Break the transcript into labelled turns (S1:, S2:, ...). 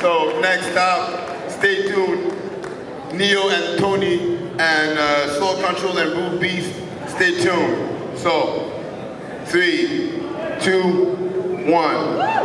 S1: So next up, stay tuned. Neo and Tony and uh, Soul Control and Move Beast, stay tuned. So, three, two, one.